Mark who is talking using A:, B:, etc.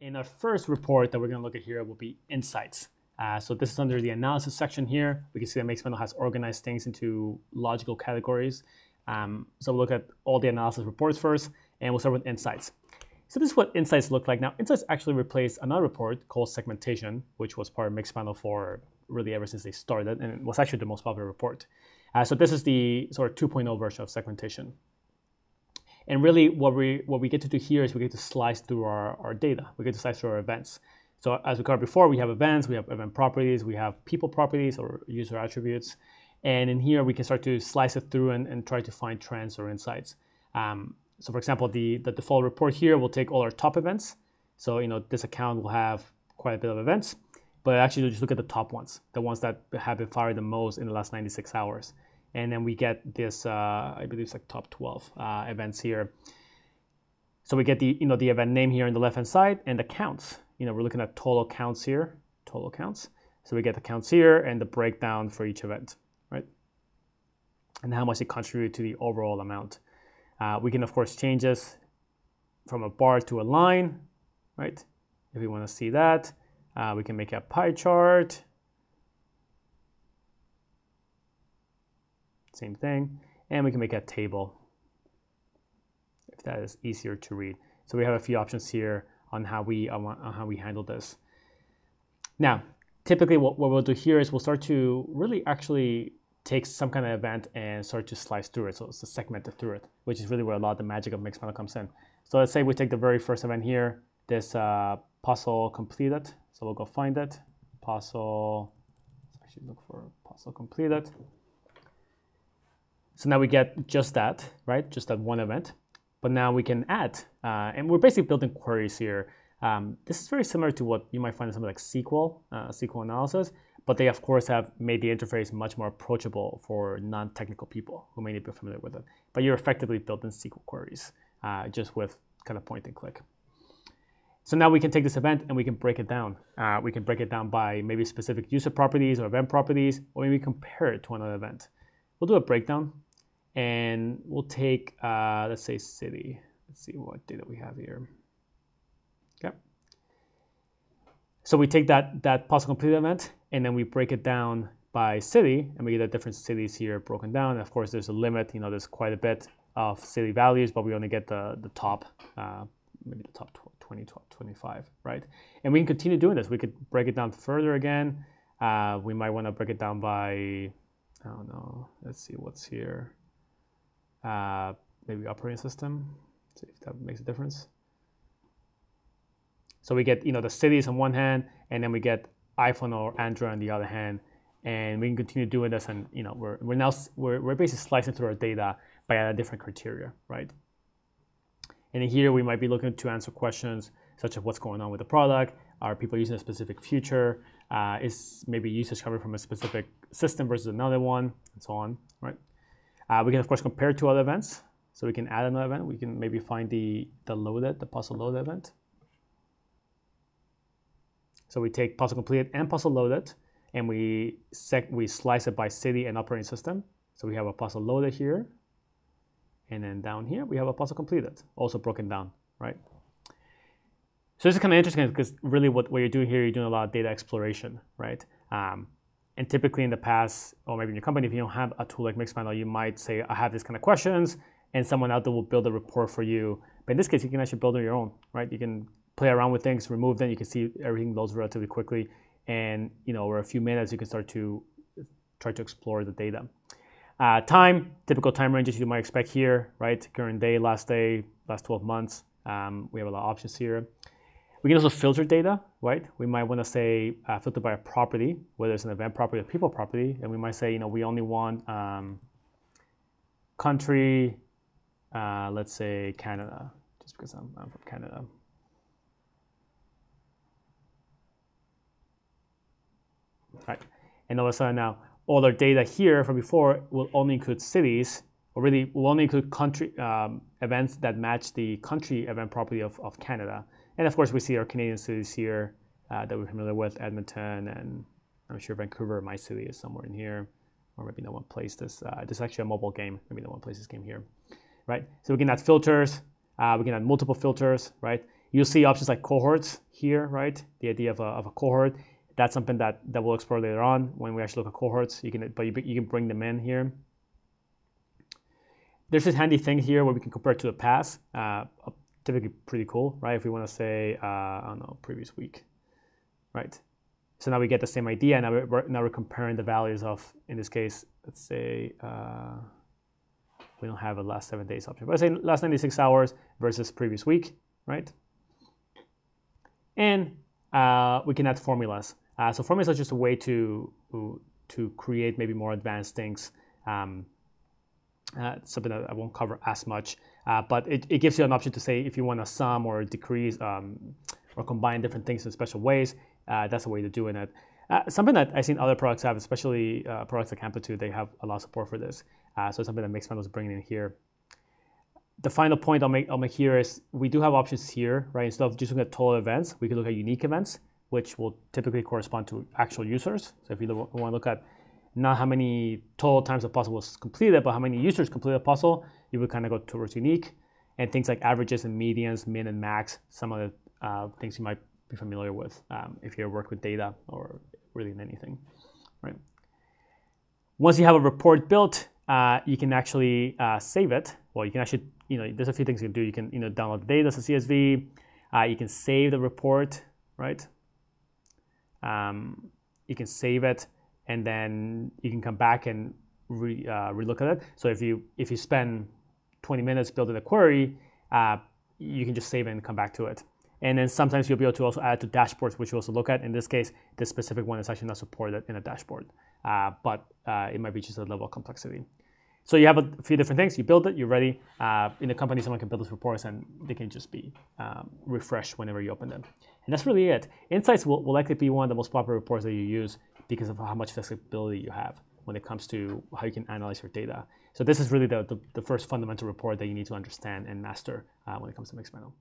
A: In our first report that we're going to look at here will be insights. Uh, so this is under the analysis section here. We can see that Mixpanel has organized things into logical categories. Um, so we'll look at all the analysis reports first, and we'll start with insights. So this is what insights look like. Now, insights actually replaced another report called segmentation, which was part of Mixpanel for really ever since they started, and it was actually the most popular report. Uh, so this is the sort of 2.0 version of segmentation. And really what we what we get to do here is we get to slice through our, our data. We get to slice through our events. So as we covered before, we have events, we have event properties, we have people properties or user attributes. And in here, we can start to slice it through and, and try to find trends or insights. Um, so for example, the, the default report here will take all our top events. So you know this account will have quite a bit of events, but actually just look at the top ones, the ones that have been fired the most in the last 96 hours and then we get this, uh, I believe it's like top 12 uh, events here. So we get the, you know, the event name here on the left-hand side and the counts. You know, we're looking at total counts here, total counts. So we get the counts here and the breakdown for each event, right? And how much it contributed to the overall amount. Uh, we can, of course, change this from a bar to a line, right? If we want to see that, uh, we can make a pie chart. Same thing. And we can make a table if that is easier to read. So we have a few options here on how we, on how we handle this. Now, typically what, what we'll do here is we'll start to really actually take some kind of event and start to slice through it. So it's a segmented through it, which is really where a lot of the magic of mixed Mixpanel comes in. So let's say we take the very first event here, this uh, puzzle completed. So we'll go find it. Puzzle, let's actually look for puzzle completed. So now we get just that, right? Just that one event. But now we can add, uh, and we're basically building queries here. Um, this is very similar to what you might find in something like SQL, uh, SQL analysis, but they of course have made the interface much more approachable for non-technical people who may not be familiar with it. But you're effectively building SQL queries uh, just with kind of point and click. So now we can take this event and we can break it down. Uh, we can break it down by maybe specific user properties or event properties, or maybe compare it to another event. We'll do a breakdown and we'll take, uh, let's say city. Let's see what data we have here. Okay. So we take that, that puzzle complete event and then we break it down by city and we get the different cities here broken down. And of course, there's a limit, you know, there's quite a bit of city values, but we only get the, the top, uh, maybe the top 20, 25, right? And we can continue doing this. We could break it down further again. Uh, we might want to break it down by, I don't know, let's see what's here uh, maybe operating system, see if that makes a difference. So we get you know the cities on one hand, and then we get iPhone or Android on the other hand, and we can continue doing this. And you know we're we're now we're, we're basically slicing through our data by a different criteria, right? And here we might be looking to answer questions such as what's going on with the product, are people using a specific feature, uh, is maybe usage coming from a specific system versus another one, and so on, right? Uh, we can, of course, compare two other events. So we can add another event. We can maybe find the, the loaded, the puzzle loaded event. So we take puzzle completed and puzzle loaded, and we, sec we slice it by city and operating system. So we have a puzzle loaded here. And then down here, we have a puzzle completed, also broken down, right? So this is kind of interesting because really what, what you're doing here, you're doing a lot of data exploration, right? Um, and typically in the past, or maybe in your company, if you don't have a tool like Mixpanel, you might say, I have these kind of questions, and someone out there will build a report for you. But in this case, you can actually build on your own, right? You can play around with things, remove them. You can see everything loads relatively quickly. And you know, over a few minutes, you can start to try to explore the data. Uh, time, typical time ranges you might expect here, right? Current day, last day, last 12 months. Um, we have a lot of options here. We can also filter data, right? We might want to say uh, filter by a property, whether it's an event property or people property, and we might say, you know, we only want um, country, uh, let's say Canada, just because I'm, I'm from Canada. Right, and all of a sudden now, all our data here from before will only include cities, or really will only include country um, events that match the country event property of, of Canada. And of course, we see our Canadian cities here uh, that we're familiar with, Edmonton, and I'm sure Vancouver, my city, is somewhere in here. Or maybe no one placed this. Uh, this is actually a mobile game. Maybe no one plays this game here, right? So we can add filters. Uh, we can add multiple filters, right? You'll see options like cohorts here, right? The idea of a, of a cohort. That's something that, that we'll explore later on when we actually look at cohorts. You can, but you, you can bring them in here. There's this handy thing here where we can compare to the past. Uh, typically pretty cool, right? If we want to say, uh, I don't know, previous week, right? So now we get the same idea. Now we're, now we're comparing the values of, in this case, let's say, uh, we don't have a last seven days option, but let's say last 96 hours versus previous week, right? And uh, we can add formulas. Uh, so formulas are just a way to, to create maybe more advanced things. Um, uh, something that I won't cover as much, uh, but it, it gives you an option to say if you want to sum or decrease um, or combine different things in special ways. Uh, that's a way to doing it. Uh, something that I've seen other products have, especially uh, products like Amplitude, they have a lot of support for this. Uh, so something that Mixpanel is bringing in here. The final point I'll make, I'll make here is we do have options here, right? Instead of just looking at total events, we can look at unique events, which will typically correspond to actual users. So if you want to look at not how many total times the puzzle was completed, but how many users completed the puzzle, you would kind of go towards unique. And things like averages and medians, min and max, some of the uh, things you might be familiar with um, if you work with data or really in anything, right? Once you have a report built, uh, you can actually uh, save it. Well, you can actually, you know, there's a few things you can do. You can, you know, download the data as a CSV. You can save the report, right? Um, you can save it and then you can come back and re, uh, relook at it. So if you if you spend 20 minutes building a query, uh, you can just save it and come back to it. And then sometimes you'll be able to also add to dashboards, which you also look at. In this case, this specific one is actually not supported in a dashboard, uh, but uh, it might be just a level of complexity. So you have a few different things. You build it, you're ready. Uh, in the company, someone can build those reports, and they can just be um, refreshed whenever you open them. And that's really it. Insights will, will likely be one of the most popular reports that you use because of how much flexibility you have when it comes to how you can analyze your data. So this is really the, the, the first fundamental report that you need to understand and master uh, when it comes to Mixpanel.